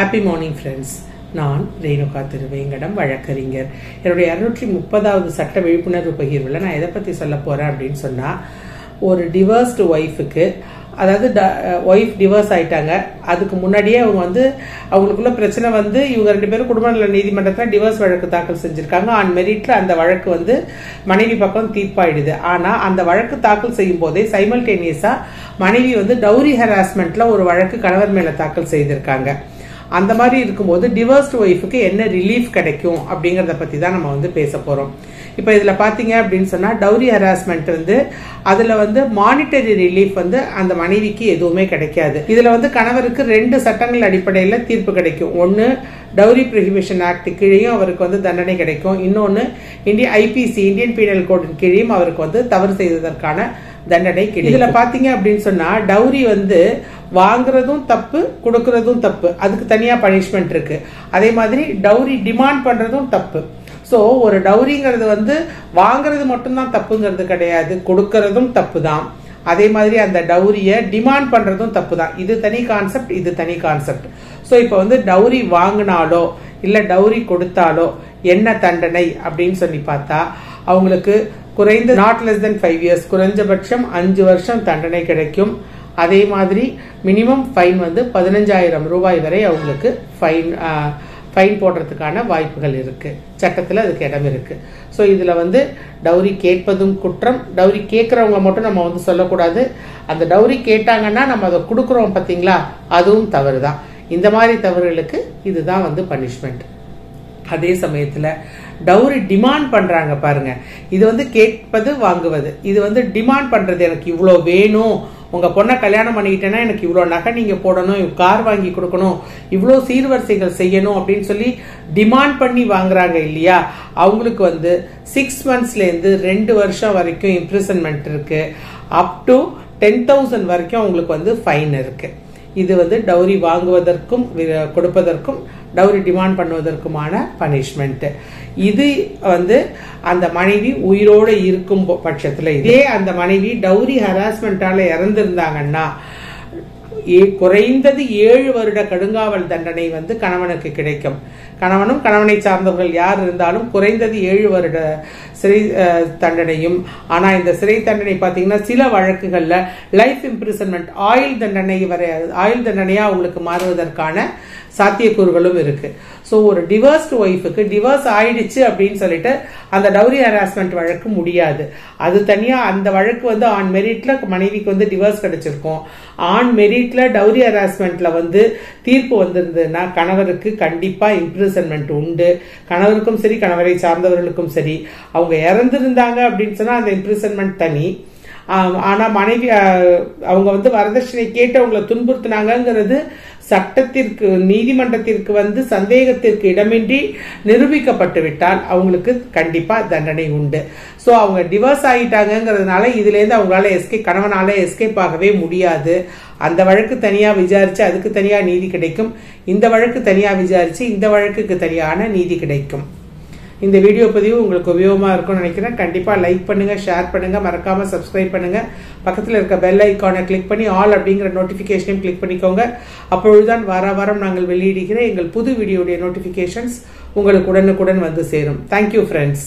Happy morning friends நான் ரேணுகா திருவேங்கடம் வழக்கறிஞர். என்னுடைய இரநூற்றி முப்பதாவது சட்ட விழிப்புணர்வு பகிர்வில் நான் எதை பற்றி சொல்ல போகிறேன் அப்படின்னு சொன்னால் ஒரு டிவர்ஸ்டு ஒய்ஃபுக்கு அதாவது ஒய்ஃப் டிவர்ஸ் ஆயிட்டாங்க. அதுக்கு முன்னாடியே அவங்க வந்து அவங்களுக்குள்ள பிரச்சனை வந்து இவங்க ரெண்டு பேரும் குடும்ப நல நீதிமன்றத்தில் டிவர்ஸ் வழக்கு தாக்கல் செஞ்சிருக்காங்க. ஆன் மெரிட்ல அந்த வழக்கு வந்து மனைவி பக்கம் தீர்ப்பாயிடுது. ஆனால் அந்த வழக்கு தாக்கல் செய்யும் போதே சைமல்டேனியஸாக மனைவி வந்து டவுரி ஹராஸ்மெண்ட்ல ஒரு வழக்கு கணவர் மேலே தாக்கல் செய்திருக்காங்க. அந்த மாதிரி இருக்கும்போது டிவர்ஸ்டு ஒய்ஃபுக்கு என்ன ரிலீஃப் கிடைக்கும் அப்படிங்கிறத பற்றி தான் நம்ம வந்து பேச போகிறோம் இப்போ இதில் பார்த்தீங்க அப்படின்னு சொன்னால் டவுரி ஹராஸ்மெண்ட் வந்து அதில் வந்து மானிட்டரி ரிலீஃப் வந்து அந்த மனைவிக்கு எதுவுமே கிடைக்காது. இதில் வந்து கணவருக்கு ரெண்டு சட்டங்கள் அடிப்படையில் தீர்ப்பு கிடைக்கும். ஒன்று டவுரி ப்ரிஹிபிஷன் ஆக்ட் கீழேயும் அவருக்கு வந்து தண்டனை கிடைக்கும். இன்னொன்று இந்திய ஐபிசி இந்தியன் பீனல் கோடின் கீழேயும் அவருக்கு வந்து தவறு செய்ததற்கான தண்டனை கிடைக்கும். இதுல பாத்தீங்க அப்படின்னு சொன்னா டவுரி வந்து வாங்குறதும் தப்பு கொடுக்கறதும் தப்பு. அதுக்கு தனியா பனிஷ்மெண்ட் இருக்கு. அதே மாதிரி டவுரி டிமாண்ட் பண்றதும் தப்பு. ஸோ ஒரு டவுரிங்கிறது வந்து வாங்குறது மட்டும்தான் தப்புங்கிறது கிடையாது. கொடுக்கறதும் தப்பு தான் அதே மாதிரி அந்த டவுரியை டிமாண்ட் பண்றதும் தப்பு தான் இது தனி கான்செப்ட் இது தனி கான்செப்ட் ஸோ இப்போ வந்து டவுரி வாங்கினாலோ இல்லை டவுரி கொடுத்தாலோ என்ன தண்டனை அப்படின்னு சொல்லி பார்த்தா அவங்களுக்கு குறைந்த not less than five years குறைஞ்சபட்சம் அஞ்சு வருஷம் தண்டனை கிடைக்கும். அதே மாதிரி மினிமம் ஃபைன் வந்து பதினஞ்சாயிரம் ரூபாய் வரை அவங்களுக்கு ஃபைன் ஃபைன் போடுறதுக்கான வாய்ப்புகள் இருக்குது சட்டத்தில் அதுக்கு இடம் இருக்குது ஸோ இதில் வந்து டவுரி கேட்பதும் குற்றம். டவுரி கேட்குறவங்க மட்டும் நம்ம வந்து சொல்லக்கூடாது. அந்த டவுரி கேட்டாங்கன்னா நம்ம அதை கொடுக்குறோம் பார்த்தீங்களா? அதுவும் தவறு தான் இந்த மாதிரி தவறுகளுக்கு இதுதான் வந்து பனிஷ்மெண்ட் அதே சமயத்தில் டவுரி டிமாண்ட் பண்ணுறாங்க பாருங்க. இது வந்து கேட்பது வாங்குவது. இது வந்து டிமாண்ட் பண்ணுறது எனக்கு இவ்வளோ வேணும். உங்கள் பொண்ணை கல்யாணம் பண்ணிக்கிட்டேன்னா எனக்கு இவ்வளோ நகை நீங்கள் போடணும் கார் வாங்கி கொடுக்கணும் இவ்வளோ சீர்வரிசைகள் செய்யணும் அப்படின்னு சொல்லி டிமாண்ட் பண்ணி வாங்குறாங்க இல்லையா? அவங்களுக்கு வந்து சிக்ஸ் மந்த்ஸ்லேருந்து ரெண்டு வருஷம் வரைக்கும் இம்ப்ரிசன்மெண்ட் இருக்குது அப் டு டென் தௌசண்ட் வரைக்கும் அவங்களுக்கு வந்து ஃபைன் இருக்குது இது வந்து டவுரி வாங்குவதற்கும் கொடுப்பதற்கும் டவுரி டிமாண்ட் பண்ணுவதற்குமான பனிஷ்மெண்ட். இது வந்து அந்த மனைவி உயிரோடு இருக்கும் பட்சத்தில் இதே அந்த மனைவி டவுரி ஹராஸ்மெண்டால இறந்திருந்தாங்கன்னா குறைந்தது ஏழு வருட கடுங்காவல் தண்டனை வந்து கணவனுக்கு கிடைக்கும். கணவனும் கணவனை சார்ந்தவர்கள் யார் இருந்தாலும் குறைந்தது ஏழு வருட சிறை தண்டனையும். ஆனால் இந்த சிறை தண்டனை பார்த்தீங்கன்னா சில வழக்குகளில் லைஃப் இம்ப்ரிசன்மெண்ட் ஆயுள் தண்டனை வரை ஆயுள் தண்டனையாக அவங்களுக்கு மாறுவதற்கான சாத்தியக்கூறுகளும் இருக்குது ஸோ ஒரு டிவர்ஸ்ட் ஒய்ஃபுக்கு டிவர்ஸ் ஆயிடுச்சு அப்படின்னு சொல்லிட்டு அந்த டவுரி ஹராஸ்மெண்ட் வழக்கு முடியாது. அது தனியாக அந்த வழக்கு வந்து ஆன் மெரிட்ல மனைவிக்கு வந்து டிவர்ஸ் கிடைச்சிருக்கும். ஆன் மெரிட்ல டவுரி ஹராஸ்மெண்ட்ல வந்து தீர்ப்பு வந்திருந்ததுன்னா கணவருக்கு கண்டிப்பாக இம்ப்ரிசன்மெண்ட் உண்டு. கணவருக்கும் சரி கணவரை சார்ந்தவர்களுக்கும் சரி. அவங்க இறந்துருந்தாங்க அப்படின்னு சொன்னால் அந்த இம்ப்ரிசன்மெண்ட் தனி. ஆனால் மனைவி அவங்க வந்து வரதட்சணை கேட்டு அவங்களை துன்புறுத்தினாங்கிறது சட்டத்திற்கு நீதிமன்றத்திற்கு வந்து சந்தேகத்திற்கு இடமின்றி நிரூபிக்கப்பட்டு விட்டால் அவங்களுக்கு கண்டிப்பாக தண்டனை உண்டு. ஸோ அவங்க டிவர்ஸ் ஆகிட்டாங்கிறதுனால இதுலேருந்து அவங்களால எஸ்கேப் கணவனால் எஸ்கேப் ஆகவே முடியாது. அந்த வழக்கு தனியாக விசாரித்து அதுக்கு தனியாக நீதி கிடைக்கும். இந்த வழக்கு தனியாக விசாரித்து இந்த வழக்குக்கு தனியான நீதி கிடைக்கும். இந்த வீடியோ பதிவு உங்களுக்கு உபயோகமாக இருக்கும்னு நினைக்கிறேன். கண்டிப்பாக லைக் பண்ணுங்கள் ஷேர் பண்ணுங்கள் மறக்காமல் சப்ஸ்கிரைப் பண்ணுங்கள் பக்கத்தில் இருக்க பெல் ஐக்கானை கிளிக் பண்ணி ஆல் அப்படிங்கிற நோட்டிஃபிகேஷனையும் கிளிக் பண்ணிக்கோங்க. அப்பொழுதுதான் வார வாரம் நாங்கள் வெளியிடுகிற எங்கள் புது வீடியோடைய நோட்டிஃபிகேஷன்ஸ் உங்களுக்கு உடனுக்குடன் வந்து சேரும். Thank you friends